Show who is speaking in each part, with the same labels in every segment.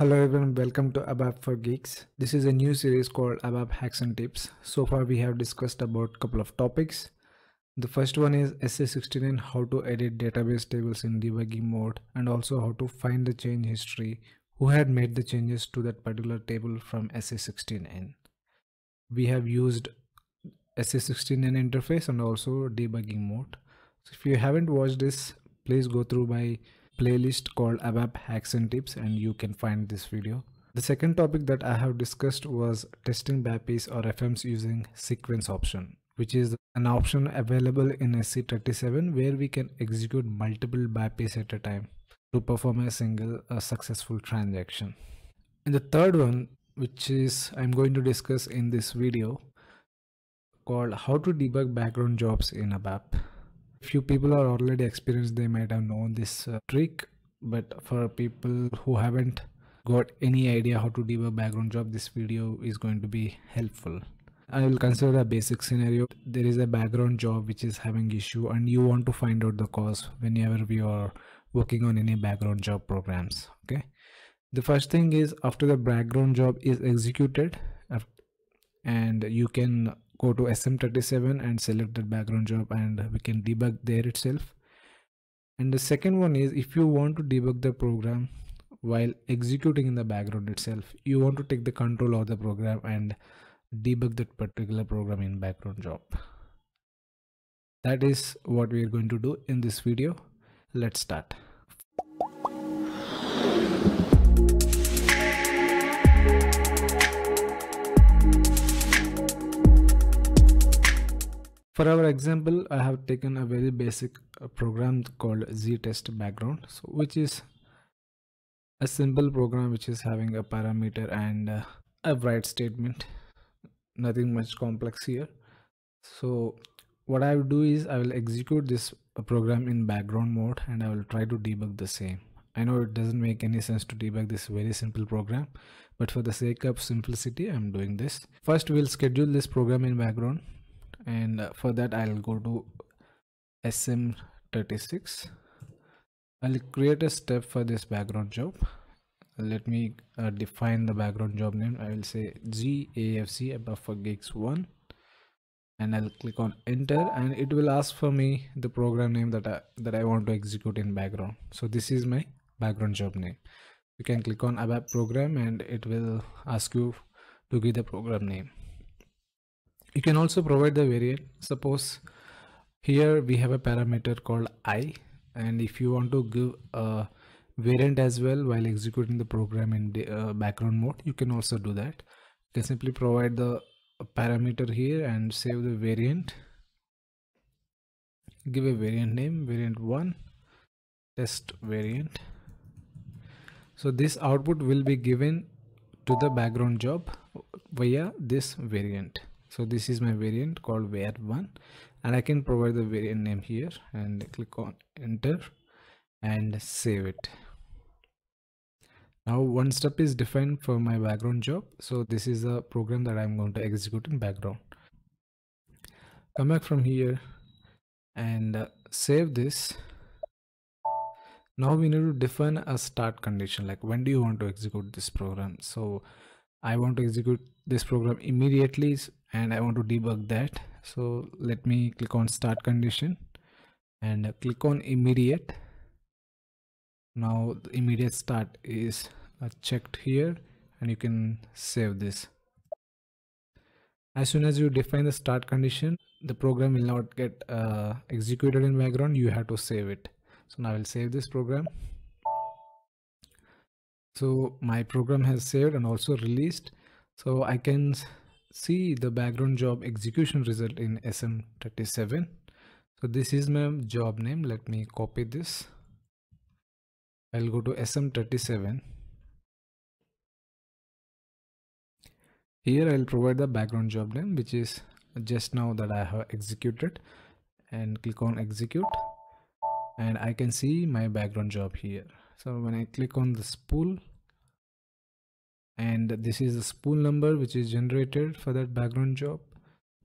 Speaker 1: Hello everyone, welcome to ABAP for Geeks. This is a new series called ABAP Hacks and Tips. So far we have discussed about couple of topics. The first one is SA69 how to edit database tables in debugging mode and also how to find the change history who had made the changes to that particular table from SE16N. We have used SE16N interface and also debugging mode. So if you haven't watched this, please go through my playlist called ABAP Hacks and Tips and you can find this video. The second topic that I have discussed was testing BAPIs or FMs using sequence option, which is an option available in SE37 where we can execute multiple BAPIs at a time to perform a single a successful transaction. And the third one, which is I'm going to discuss in this video called how to debug background jobs in ABAP. Few people are already experienced, they might have known this uh, trick, but for people who haven't got any idea how to debug a background job, this video is going to be helpful. I will consider a basic scenario. There is a background job which is having issue and you want to find out the cause whenever we are working on any background job programs. Okay. The first thing is after the background job is executed and you can go to SM37 and select the background job and we can debug there itself. And the second one is if you want to debug the program while executing in the background itself, you want to take the control of the program and debug that particular program in background job. That is what we are going to do in this video. Let's start. For our example, I have taken a very basic uh, program called ztest background, so which is a simple program which is having a parameter and uh, a write statement. Nothing much complex here. So what I will do is I will execute this uh, program in background mode and I will try to debug the same. I know it doesn't make any sense to debug this very simple program, but for the sake of simplicity, I'm doing this. First, we'll schedule this program in background and uh, for that I'll go to SM36 I'll create a step for this background job. Let me uh, define the background job name. I will say GAFC for gigs 1 and I'll click on enter and it will ask for me the program name that I, that I want to execute in background. So this is my background job name. You can click on ABAP program and it will ask you to give the program name you can also provide the variant suppose here we have a parameter called i and if you want to give a variant as well while executing the program in the uh, background mode you can also do that. You can simply provide the parameter here and save the variant. Give a variant name variant 1 test variant. So this output will be given to the background job via this variant so this is my variant called var1 and i can provide the variant name here and click on enter and save it. Now one step is defined for my background job. So this is the program that i'm going to execute in background. Come back from here and uh, save this. Now we need to define a start condition like when do you want to execute this program? So i want to execute this program immediately and I want to debug that. So let me click on start condition and click on immediate. Now the immediate start is uh, checked here and you can save this. As soon as you define the start condition the program will not get uh, executed in background. You have to save it. So now I will save this program so my program has saved and also released. So I can see the background job execution result in SM37 so this is my job name. Let me copy this. I'll go to SM37 here I'll provide the background job name which is just now that I have executed and click on execute. And I can see my background job here so when I click on the spool and this is the spool number which is generated for that background job.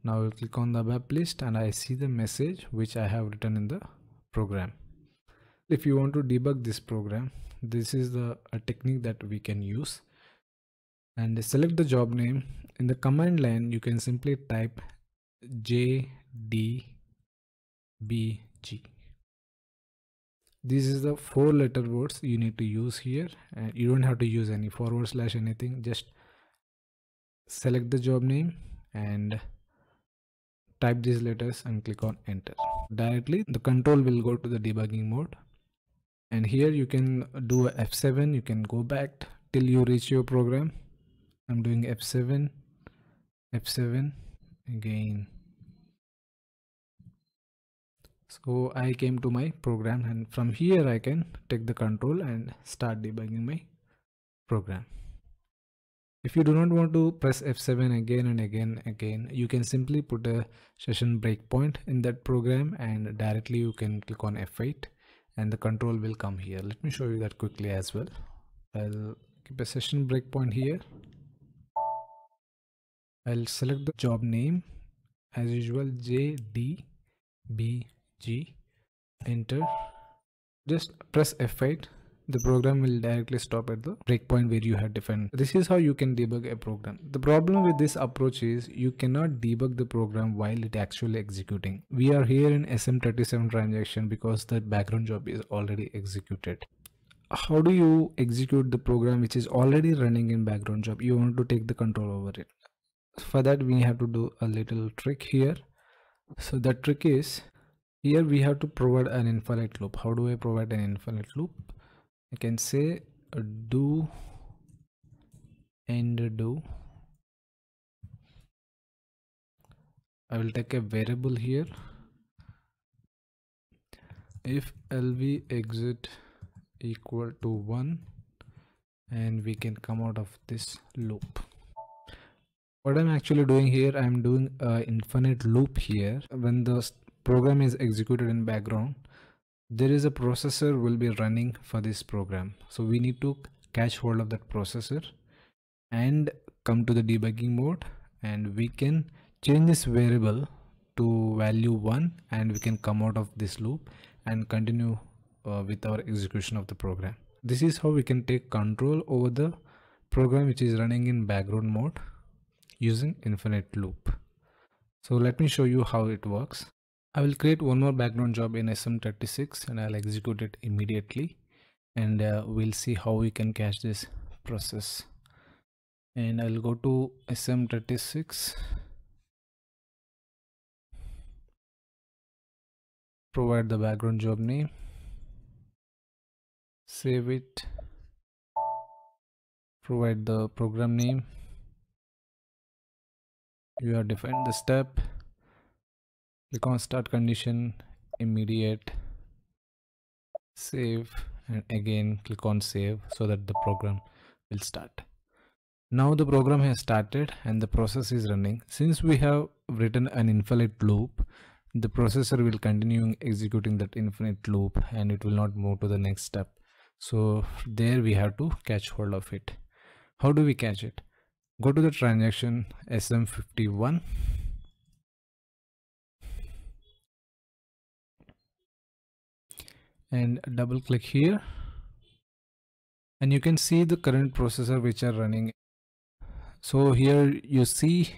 Speaker 1: Now I'll click on the web list and I see the message which I have written in the program. If you want to debug this program this is the a technique that we can use. And select the job name. In the command line you can simply type jdbg this is the four letter words you need to use here. And you don't have to use any forward slash anything. Just select the job name and type these letters and click on enter. Directly the control will go to the debugging mode. And here you can do f7 you can go back till you reach your program. I'm doing f7 f7 again so i came to my program and from here i can take the control and start debugging my program if you do not want to press F7 again and again again, you can simply put a session breakpoint in that program and directly you can click on F8 and the control will come here. Let me show you that quickly as well. I'll keep a session breakpoint here. I'll select the job name as usual JDBG enter just press F8 the program will directly stop at the breakpoint where you have defined. This is how you can debug a program. The problem with this approach is you cannot debug the program while it actually executing. We are here in SM37 transaction because the background job is already executed. How do you execute the program which is already running in background job? You want to take the control over it. For that we have to do a little trick here. So the trick is here we have to provide an infinite loop. How do I provide an infinite loop? I can say do and do I will take a variable here if lv exit equal to 1 and we can come out of this loop what I'm actually doing here I'm doing an infinite loop here when the program is executed in background there is a processor will be running for this program. So we need to catch hold of that processor and come to the debugging mode and we can change this variable to value 1 and we can come out of this loop and continue uh, with our execution of the program. This is how we can take control over the program which is running in background mode using infinite loop. So let me show you how it works I will create one more background job in SM36 and I'll execute it immediately. And uh, we'll see how we can cache this process. And I'll go to SM36 provide the background job name. Save it. Provide the program name. You have defined the step click on start condition immediate save and again click on save so that the program will start. Now the program has started and the process is running. Since we have written an infinite loop the processor will continue executing that infinite loop and it will not move to the next step. So there we have to catch hold of it. How do we catch it? Go to the transaction sm51 and double click here. And you can see the current processor which are running. So here you see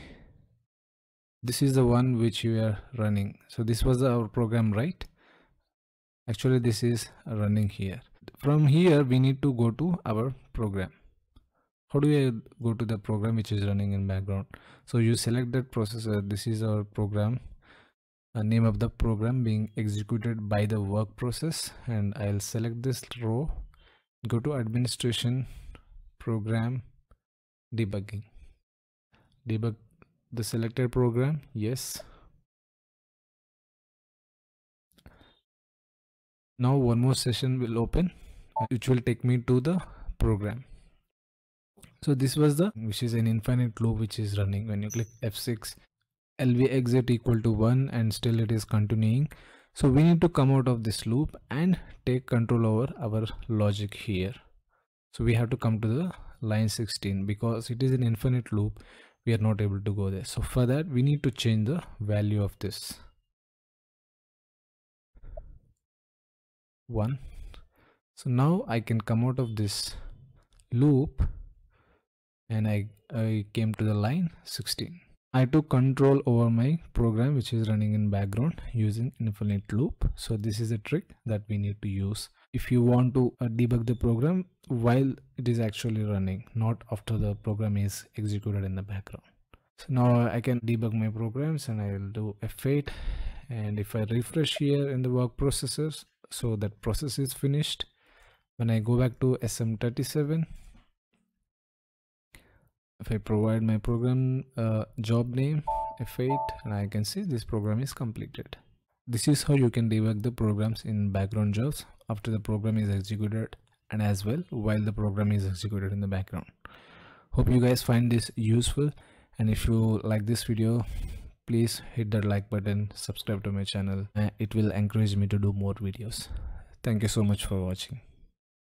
Speaker 1: this is the one which we are running. So this was our program right? Actually this is running here. From here we need to go to our program. How do we go to the program which is running in background? So you select that processor. This is our program name of the program being executed by the work process and I'll select this row. Go to administration program debugging. Debug the selected program yes. Now one more session will open which will take me to the program. So this was the which is an infinite loop which is running. When you click f6 lv exit equal to 1 and still it is continuing. So we need to come out of this loop and take control over our logic here. So we have to come to the line 16 because it is an infinite loop. We are not able to go there. So for that we need to change the value of this. One. So now i can come out of this loop and i i came to the line 16 I took control over my program which is running in background using infinite loop. So this is a trick that we need to use if you want to uh, debug the program while it is actually running, not after the program is executed in the background. So now I can debug my programs and I will do F8 and if I refresh here in the work processes, so that process is finished. When I go back to SM37, if I provide my program uh, job name F8 and I can see this program is completed. This is how you can debug the programs in background jobs after the program is executed and as well while the program is executed in the background. Hope you guys find this useful and if you like this video please hit that like button subscribe to my channel it will encourage me to do more videos thank you so much for watching